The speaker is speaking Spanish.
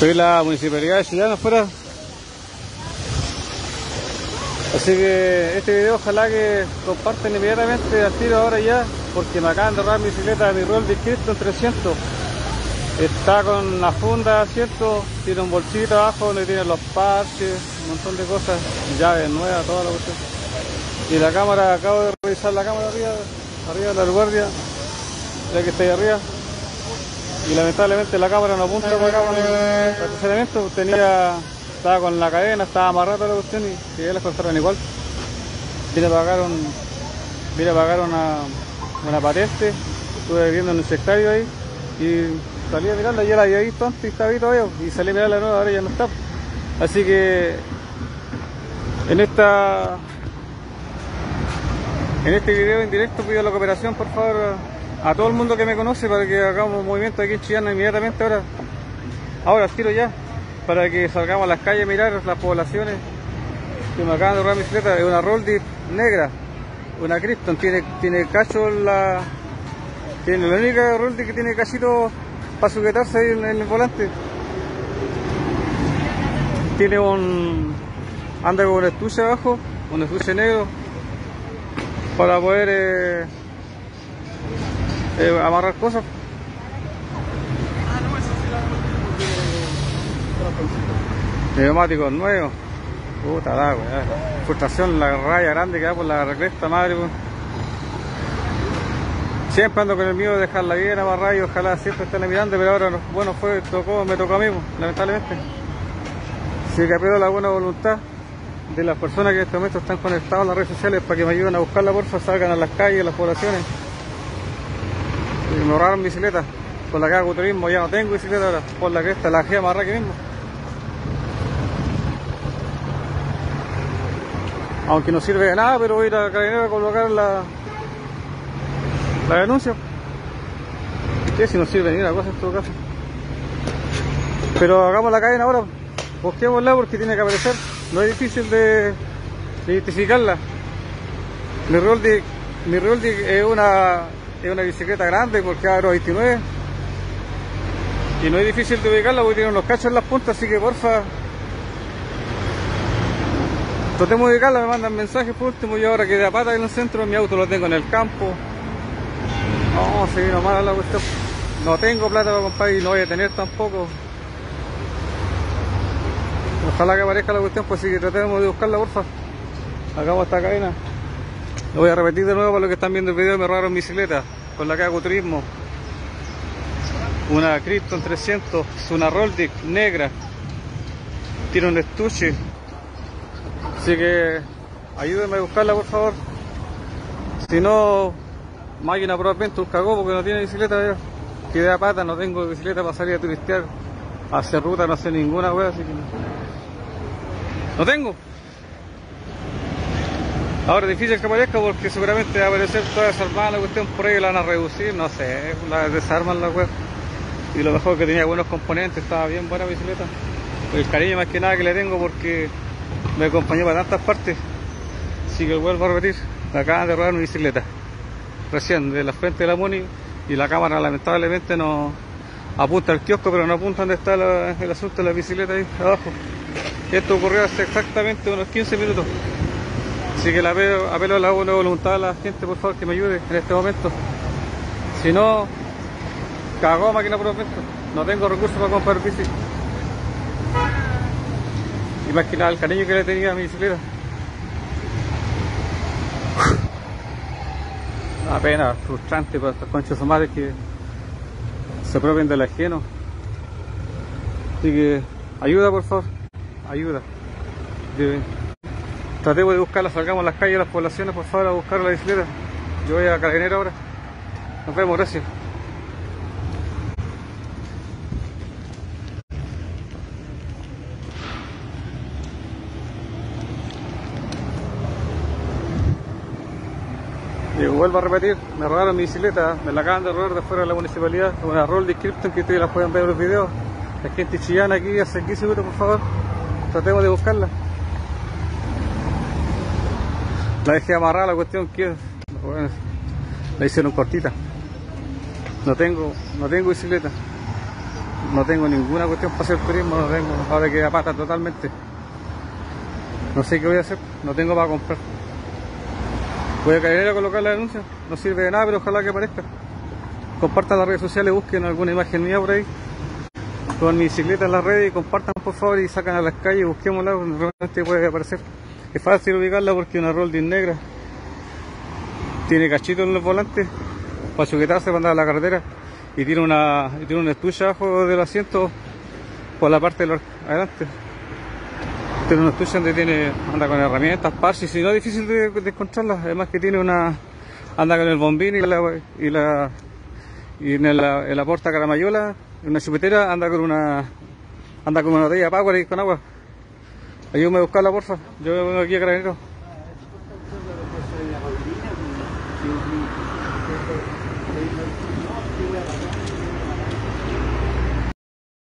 En la municipalidad de Chillán afuera. Así que este video ojalá que comparten inmediatamente al tiro ahora ya, porque me acaban de robar mi bicicleta, mi rol de Krypton 300. Está con la funda, ¿cierto? Tiene un bolsito abajo donde tiene los parches, un montón de cosas, llaves nuevas, toda la cuestión. Y la cámara, acabo de revisar la cámara arriba, arriba de la guardia, ya que está ahí arriba. Y lamentablemente la cámara no apunta para acá con el estacionamiento, tenía, estaba con la cadena, estaba amarrada la cuestión y, y las contaron igual. Vine a pagar un, vine a pagar una, patente, estuve viendo en un sectario ahí y salí a mirarla, ya la había visto antes y estaba ahí todavía y salí a mirar la nueva, ahora ya no está. Así que en esta en este video en directo pido la cooperación por favor a todo el mundo que me conoce para que hagamos un movimiento aquí en Chillán inmediatamente ahora, ahora tiro ya, para que salgamos a las calles a mirar las poblaciones que me acaban de robar mi bicicleta, es una Roldi negra, una Krypton, tiene, tiene cacho la... tiene la única Roldi que tiene cachito para sujetarse ahí en, en el volante. Tiene un... anda con un estuche abajo, un estuche negro, para poder... Eh, eh, amarrar cosas. Neumáticos nuevos. Puta la weá. Frustración, la raya grande que da por la recresta madre. weón. Siempre ando con el miedo de dejarla bien amarrada y ojalá siempre estén mirando, pero ahora no- bueno fue, tocó, me tocó a mí, pues, lamentablemente. Así que apelo la buena voluntad de las personas que en este momento están conectados en las redes sociales para que me ayuden a buscarla, porfa, salgan a las calles, a las poblaciones. Me ahorraron bicicleta. Con la hago turismo ya no tengo bicicleta ahora. Por la cresta, la dejé amarrada aquí mismo. Aunque no sirve de nada, pero voy a ir a la carabinera a colocar la, la denuncia. ¿Qué si no sirve ni una cosa en todo caso? Pero hagamos la cadena ahora. Busquémosla porque tiene que aparecer. No es difícil de, de identificarla. Mi Roldi, mi Roldi es una, es una bicicleta grande porque aro 29 y no es difícil de ubicarla porque tiene unos cachos en las puntas, así que porfa tratemos de ubicarla, me mandan mensajes por último, yo ahora quedé a pata en el centro, mi auto lo tengo en el campo. No, se vino mala la cuestión. No tengo plata para comprar y no voy a tener tampoco. Ojalá que aparezca la cuestión, pues sí tratemos de buscarla, porfa. Hagamos esta cadena. Lo voy a repetir de nuevo para los que están viendo el video, me robaron bicicleta con la que hago turismo. Una Krypton 300, es una Roldic negra. Tiene un estuche. Así que ayúdenme a buscarla por favor. Si no, máquina probablemente un cagó porque no tiene bicicleta. Quedé a pata, no tengo bicicleta para salir a turistear. Hacer ruta, no sé ninguna wea, así que. No tengo. Ahora difícil que aparezca porque seguramente va a aparecer toda desarmada la cuestión por ahí la van a reducir, no sé, la desarman la web. Y lo mejor que tenía buenos componentes, estaba bien buena bicicleta. El cariño más que nada que le tengo porque me acompañó para tantas partes. Así que vuelvo a repetir, me acaban de robar mi bicicleta. Recién, de la frente de la Muni y la cámara lamentablemente no apunta al kiosco, pero no apunta donde está el asunto de la bicicleta ahí abajo. Esto ocurrió hace exactamente unos 15 minutos. Así que le apelo, apelo a la buena voluntad a la gente, por favor, que me ayude en este momento. Si no, cagó máquina por momento. No tengo recursos para comprar bici. Nada el cariño que le tenía a mi bicicleta. Una pena, frustrante para estos conchos madres que se propian del ajeno. Así que ayuda por favor, ayuda. De- Tratemos de buscarla, salgamos a las calles, a las poblaciones, por favor, a buscar la bicicleta. Yo voy a Carabinera ahora. Nos vemos, gracias. Y vuelvo a repetir, me robaron mi bicicleta, me la acaban de robar de fuera de la municipalidad, una roll de Krypton que ustedes la pueden ver en los videos. La gente chillana aquí hace 15 minutos, por favor. Tratemos de buscarla. La dejé amarrada la cuestión que la hicieron cortita. No tengo, no tengo bicicleta. no tengo ninguna cuestión para hacer turismo, no tengo, ahora queda pata totalmente. No sé qué voy a hacer, no tengo para comprar. Voy a caer a colocar la denuncia, no sirve de nada, pero ojalá que aparezca. Compartan las redes sociales, busquen alguna imagen mía por ahí con mi bicicleta en las redes y compartan por favor y sacan a las calles, busquémosla, realmente puede aparecer. Es fácil ubicarla porque una Rolding negra. Tiene cachito en los volantes para sujetarse para andar a la carretera. Y tiene una y tiene un estuche abajo del asiento por la parte de los, adelante. Tiene un estuche donde tiene anda con herramientas parches y no es difícil de, de encontrarlas además que tiene una anda con el bombín y la y la y en la, en la porta caramayola en una chupetera anda con una anda con una botella de Power y con agua ayúdame a buscarla porfa. Yo vengo aquí a Carabinero